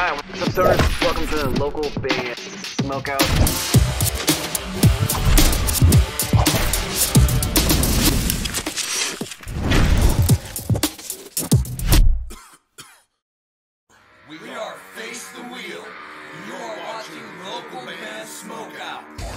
Hi, what's up, stoners? Welcome to the local Band Smokeout. We are Face the Wheel. You're watching local band Smokeout.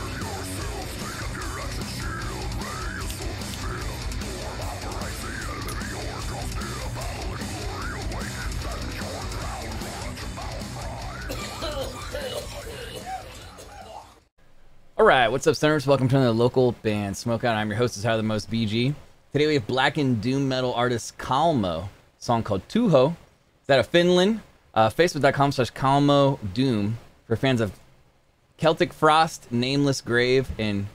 All right, what's up, Stoners? Welcome to another local band Smokeout. I'm your host, is How the Most BG. Today we have black and doom metal artist Kalmo, song called Tuho. It's out of Finland. Uh, Facebook.com slash Kalmo Doom for fans of Celtic Frost, Nameless Grave, and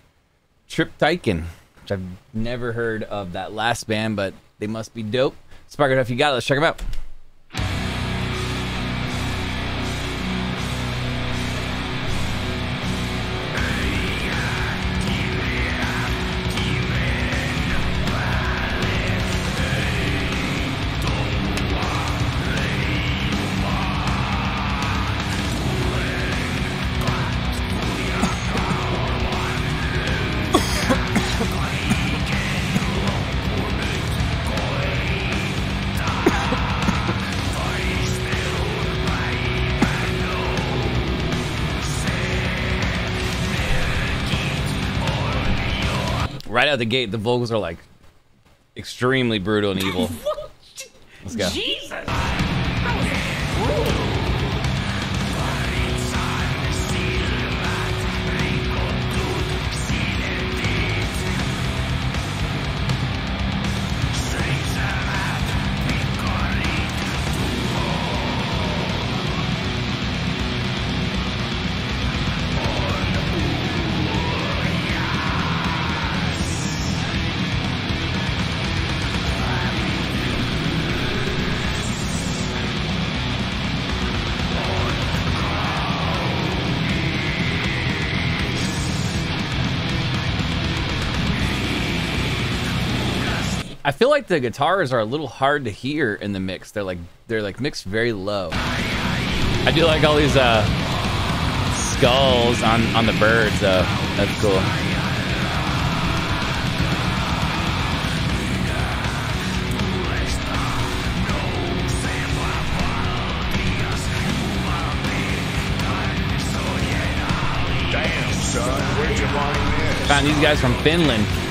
Triptykon, which I've never heard of that last band, but they must be dope. Spark it if you got it. Let's check them out. Right out the gate, the vocals are like extremely brutal and evil. Let's go. I feel like the guitars are a little hard to hear in the mix. They're like they're like mixed very low. I do like all these uh skulls on on the birds though. That's cool. Damn, son, where'd you find this? Found these guys from Finland.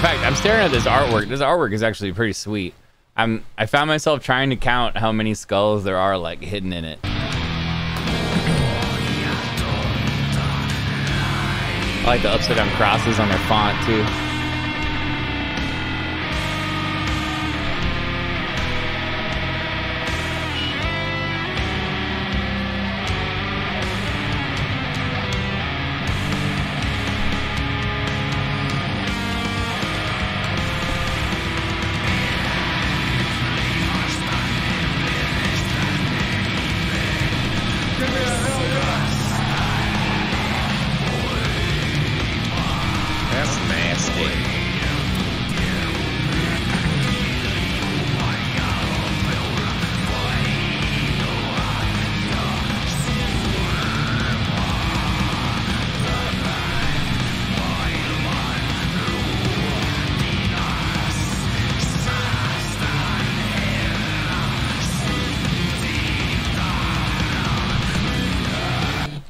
In fact, I'm staring at this artwork. This artwork is actually pretty sweet. I'm I found myself trying to count how many skulls there are like hidden in it. I like the upside down crosses on their font too.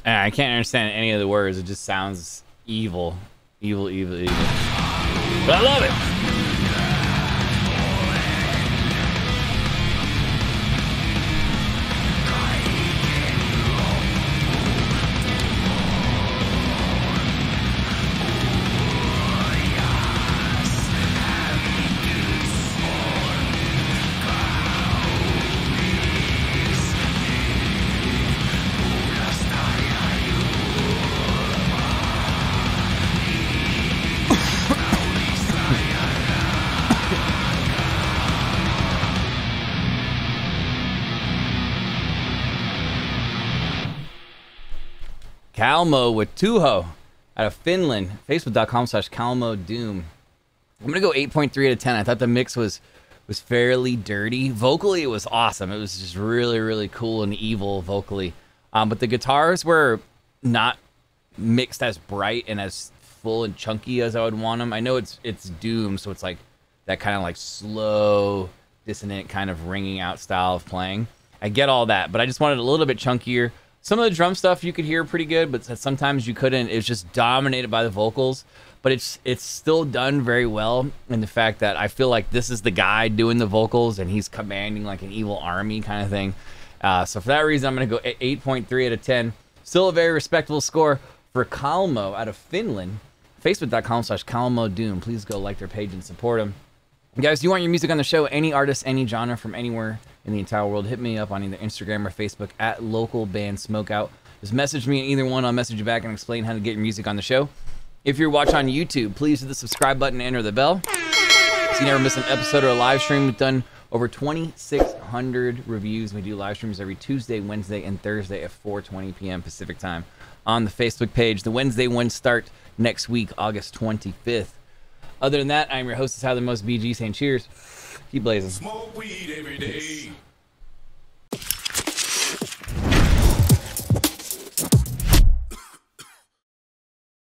Uh, I can't understand any of the words. It just sounds evil, evil, evil, evil. But I love it. Kalmo with Tuho out of Finland. Facebook.com slash Kalmo Doom. I'm gonna go 8.3 out of 10. I thought the mix was was fairly dirty. Vocally, it was awesome. It was just really, really cool and evil vocally. Um, but the guitars were not mixed as bright and as full and chunky as I would want them. I know it's it's Doom, so it's like that kind of like slow, dissonant kind of ringing out style of playing. I get all that, but I just wanted a little bit chunkier. Some of the drum stuff you could hear pretty good, but sometimes you couldn't. It was just dominated by the vocals. But it's it's still done very well in the fact that I feel like this is the guy doing the vocals and he's commanding like an evil army kind of thing. Uh, so for that reason, I'm going to go 8.3 out of 10. Still a very respectable score for Kalmo out of Finland. Facebook.com slash Kalmo Doom. Please go like their page and support them. Guys, do you want your music on the show? Any artist, any genre from anywhere in the entire world, hit me up on either Instagram or Facebook at local band smokeout. Just message me in either one. I'll message you back and explain how to get your music on the show. If you're watching on YouTube, please hit the subscribe button and enter the bell. So you never miss an episode or a live stream. We've done over 2,600 reviews. We do live streams every Tuesday, Wednesday, and Thursday at 4:20 p.m. Pacific time on the Facebook page. The Wednesday ones start next week, August 25th. Other than that, I'm your host, Tyler Most BG, saying cheers. Keep blazing. Smoke weed every day.